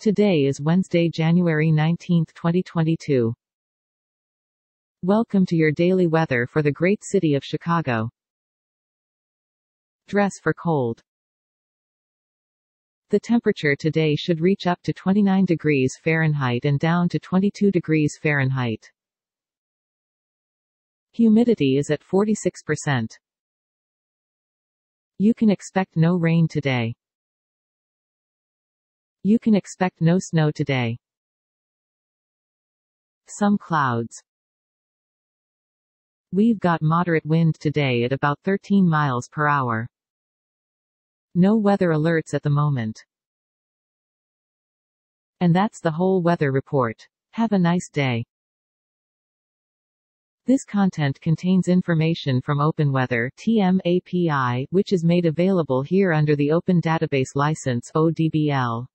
Today is Wednesday, January 19, 2022. Welcome to your daily weather for the great city of Chicago. Dress for cold. The temperature today should reach up to 29 degrees Fahrenheit and down to 22 degrees Fahrenheit. Humidity is at 46%. You can expect no rain today. You can expect no snow today. Some clouds. We've got moderate wind today at about 13 miles per hour. No weather alerts at the moment. And that's the whole weather report. Have a nice day. This content contains information from OpenWeather TM API, which is made available here under the Open Database License ODBL.